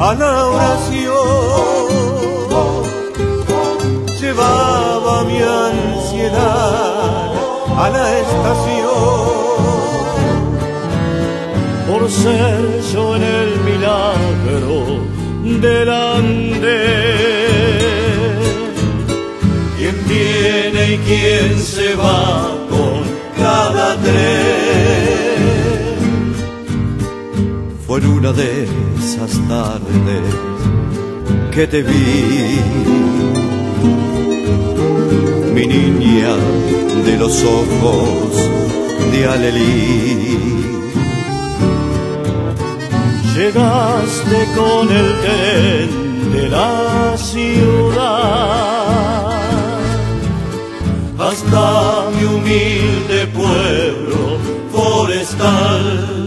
a la oración. Llevaba mi ansiedad a la estación. Por ser yo en el milagro delante. ¿Quién viene y quién se va con cada tren? Fue una de esas tardes que te vi, mi niña de los ojos de Alelí. Llegaste con el tren de la ciudad hasta mi humilde pueblo forestal.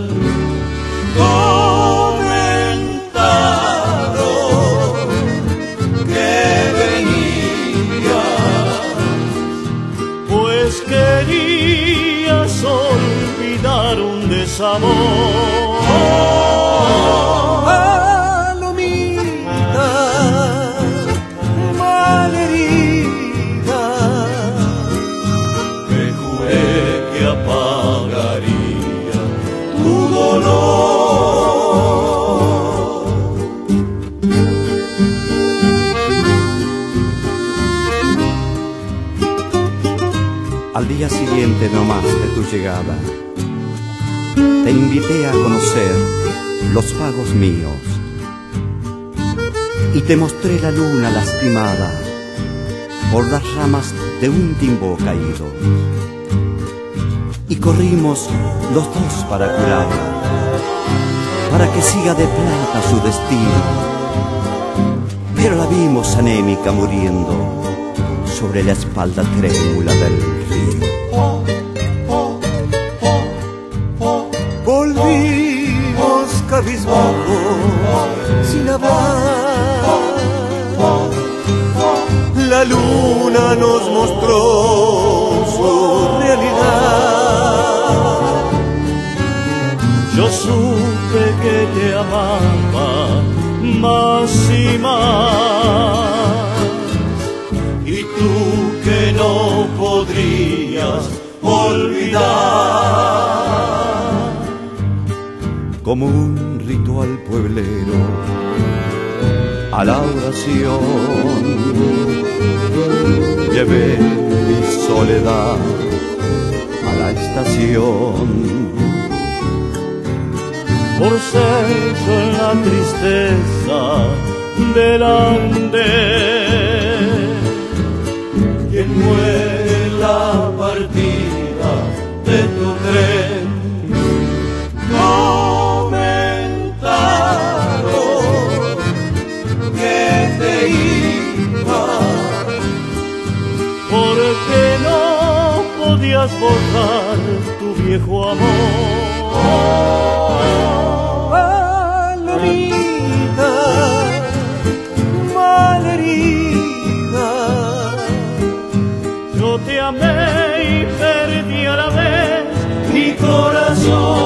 Olvidar un desamor. palomita malherida. Te juré que apagaría tu dolor. Al día siguiente nomás de tu llegada, te invité a conocer los vagos míos y te mostré la luna lastimada por las ramas de un timbo caído. Y corrimos los dos para curarla, para que siga de plata su destino. Pero la vimos anémica muriendo sobre la espalda trémula del río. Volvimos cabizbajos sin hablar. La luna nos mostró su realidad. Yo supe que te amaba más y más. y tú que no podrías olvidar. Como un ritual pueblero a la oración. Llevé mi soledad a la estación. Por ser yo en la tristeza delante. Quien muere podías borrar tu viejo amor. Palomita malherida. Yo te amé y perdí a la vez mi corazón.